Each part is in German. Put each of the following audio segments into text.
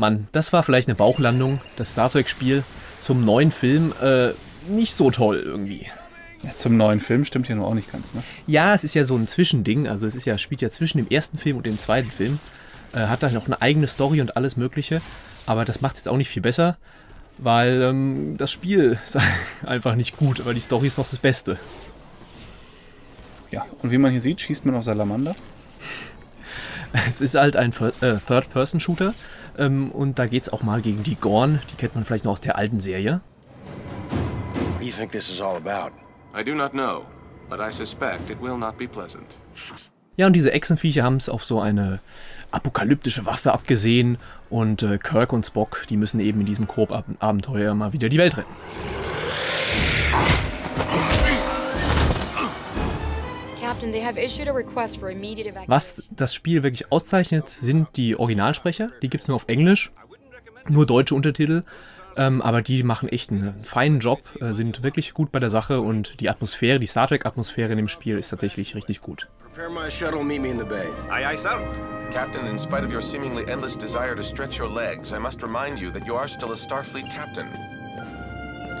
Mann, das war vielleicht eine Bauchlandung, das Star Trek-Spiel zum neuen Film. Äh, nicht so toll irgendwie. Ja, zum neuen Film stimmt ja nur auch nicht ganz, ne? Ja, es ist ja so ein Zwischending. Also es ist ja, spielt ja zwischen dem ersten Film und dem zweiten Film. Äh, hat da noch eine eigene Story und alles Mögliche. Aber das macht es jetzt auch nicht viel besser, weil ähm, das Spiel ist einfach nicht gut, aber die Story ist noch das Beste. Ja, und wie man hier sieht, schießt man auf Salamander. Es ist halt ein äh, Third-Person-Shooter. Ähm, und da geht es auch mal gegen die Gorn. Die kennt man vielleicht noch aus der alten Serie. What do you think this is all about? I do not know, but I suspect it will not be pleasant. Ja, und diese Echsenviecher haben es auf so eine apokalyptische Waffe abgesehen und äh, Kirk und Spock, die müssen eben in diesem Koop-Abenteuer mal wieder die Welt retten. Was das Spiel wirklich auszeichnet, sind die Originalsprecher. Die gibt es nur auf Englisch, nur deutsche Untertitel. Ähm, aber die machen echt einen feinen Job, äh, sind wirklich gut bei der Sache und die Atmosphäre, die Star Trek-Atmosphäre in dem Spiel ist tatsächlich richtig gut. Prepare my shuttle, meet me in the bay. Aye, aye, sir. Captain, in spite of your seemingly endless desire to stretch your legs, I must remind you that you are still a Starfleet captain.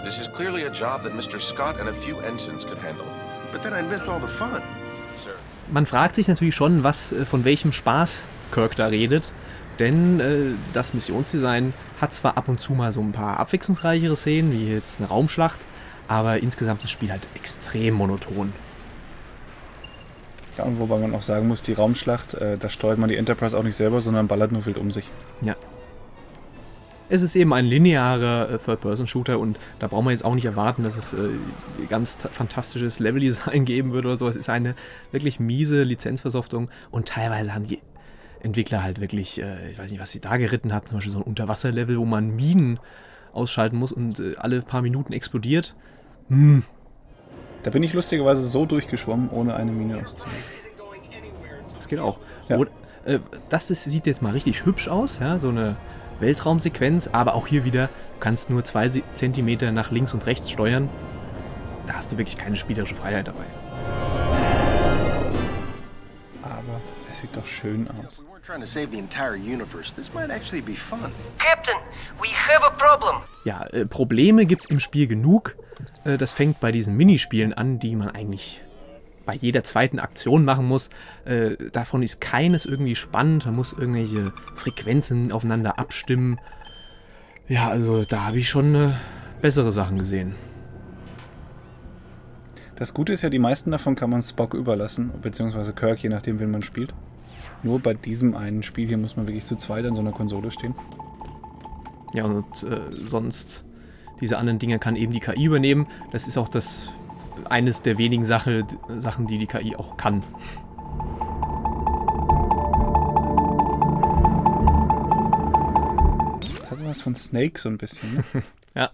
This is clearly a job that Mr. Scott and a few ensigns could handle. But then I'd miss all the fun. Man fragt sich natürlich schon, was äh, von welchem Spaß Kirk da redet. Denn äh, das Missionsdesign hat zwar ab und zu mal so ein paar abwechslungsreichere Szenen, wie jetzt eine Raumschlacht, aber insgesamt ist das Spiel halt extrem monoton. Ja, und wobei man auch sagen muss, die Raumschlacht, äh, da steuert man die Enterprise auch nicht selber, sondern ballert nur wild um sich. Ja. Es ist eben ein linearer äh, Third-Person-Shooter und da braucht man jetzt auch nicht erwarten, dass es äh, ganz fantastisches Level-Design geben würde oder so. Es ist eine wirklich miese Lizenzversoftung und teilweise haben die Entwickler halt wirklich, äh, ich weiß nicht, was sie da geritten hat, zum Beispiel so ein Unterwasserlevel, wo man Minen ausschalten muss und äh, alle paar Minuten explodiert. Hm. Da bin ich lustigerweise so durchgeschwommen, ohne eine Mine auszunehmen. Das geht auch. Ja. Und, äh, das ist, sieht jetzt mal richtig hübsch aus, ja, so eine Weltraumsequenz, aber auch hier wieder, du kannst nur zwei Zentimeter nach links und rechts steuern. Da hast du wirklich keine spielerische Freiheit dabei. Aber es sieht doch schön aus. Captain, we have a problem. Ja, äh, Probleme gibt's im Spiel genug. Äh, das fängt bei diesen Minispielen an, die man eigentlich bei jeder zweiten Aktion machen muss. Äh, davon ist keines irgendwie spannend. Man muss irgendwelche Frequenzen aufeinander abstimmen. Ja, also da habe ich schon äh, bessere Sachen gesehen. Das Gute ist ja, die meisten davon kann man Spock überlassen, beziehungsweise Kirk, je nachdem, wen man spielt. Nur bei diesem einen Spiel hier muss man wirklich zu zweit an so einer Konsole stehen. Ja, und äh, sonst diese anderen Dinge kann eben die KI übernehmen. Das ist auch das eines der wenigen Sache, Sachen, die die KI auch kann. Das hat was von Snake so ein bisschen, ne? ja.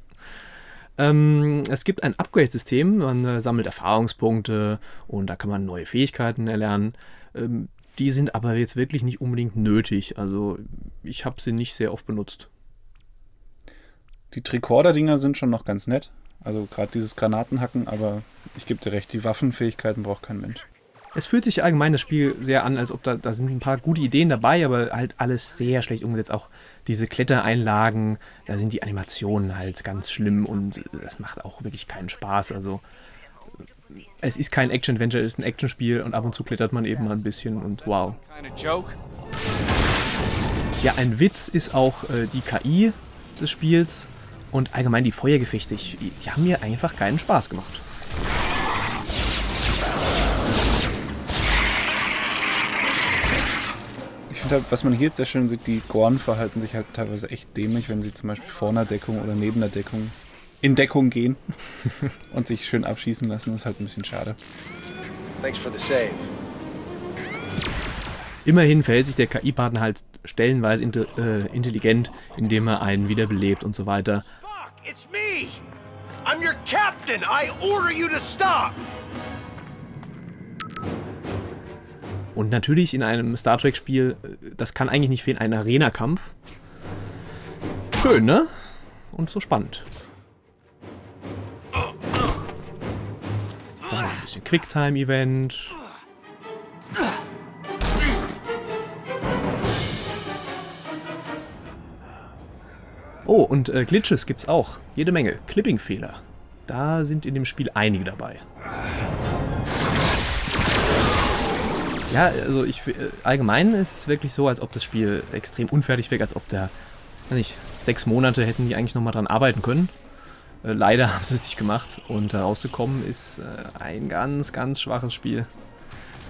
Ähm, es gibt ein Upgrade-System, man äh, sammelt Erfahrungspunkte und da kann man neue Fähigkeiten erlernen. Ähm, die sind aber jetzt wirklich nicht unbedingt nötig. Also ich habe sie nicht sehr oft benutzt. Die Tricorder-Dinger sind schon noch ganz nett. Also gerade dieses Granatenhacken, aber ich gebe dir recht, die Waffenfähigkeiten braucht kein Mensch. Es fühlt sich allgemein das Spiel sehr an, als ob da, da sind ein paar gute Ideen dabei, aber halt alles sehr schlecht umgesetzt. Auch diese Klettereinlagen, da sind die Animationen halt ganz schlimm und das macht auch wirklich keinen Spaß. Also es ist kein Action-Adventure, es ist ein Actionspiel und ab und zu klettert man eben mal ein bisschen und wow. Ja, ein Witz ist auch äh, die KI des Spiels und allgemein die Feuergefechte, ich, die haben mir einfach keinen Spaß gemacht. Finde halt, was man hier jetzt sehr schön sieht, die Gorn verhalten sich halt teilweise echt dämlich, wenn sie zum Beispiel vor einer Deckung oder neben der Deckung in Deckung gehen und sich schön abschießen lassen. Das ist halt ein bisschen schade. Thanks for the save. Immerhin verhält sich der KI-Partner halt stellenweise äh, intelligent, indem er einen wiederbelebt und so weiter. It's me! I'm your captain! I order you to stop! Und natürlich in einem Star Trek-Spiel, äh, das kann eigentlich nicht fehlen, ein Arena-Kampf. Schön, ne? Und so spannend. Dann ein bisschen Quicktime-Event. Oh, und äh, Glitches gibt's auch. Jede Menge. Clipping-Fehler. Da sind in dem Spiel einige dabei. Ja, also ich äh, allgemein ist es wirklich so, als ob das Spiel extrem unfertig wirkt, als ob da, weiß nicht, sechs Monate hätten die eigentlich nochmal dran arbeiten können. Äh, leider haben sie es nicht gemacht und herausgekommen ist äh, ein ganz, ganz schwaches Spiel,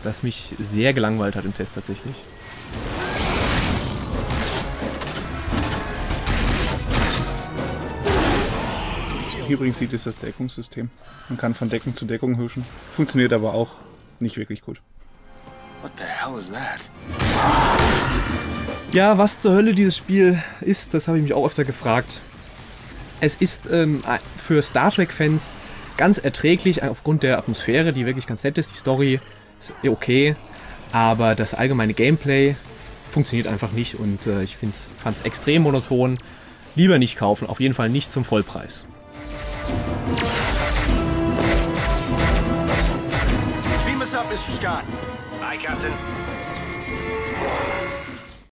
das mich sehr gelangweilt hat im Test tatsächlich. Übrigens sieht es das Deckungssystem. Man kann von Deckung zu Deckung huschen. Funktioniert aber auch nicht wirklich gut. What the hell is that? Ja, was zur Hölle dieses Spiel ist, das habe ich mich auch öfter gefragt. Es ist ähm, für Star Trek-Fans ganz erträglich aufgrund der Atmosphäre, die wirklich ganz nett ist. Die Story ist okay, aber das allgemeine Gameplay funktioniert einfach nicht und äh, ich fand es extrem monoton. Lieber nicht kaufen, auf jeden Fall nicht zum Vollpreis. Beam us up, Mr. Scott. Aye, Captain.